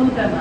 The